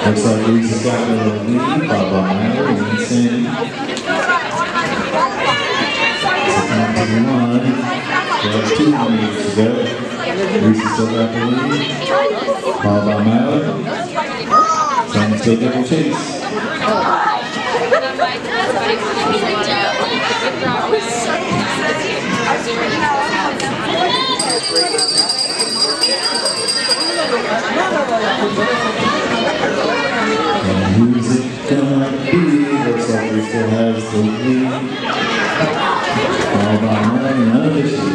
Looks like Lisa's got the lead, followed by Myler and to one. We have two minutes to go. Lisa still got the lead, double chase. still have the lead. Followed by Melanie, none of this, she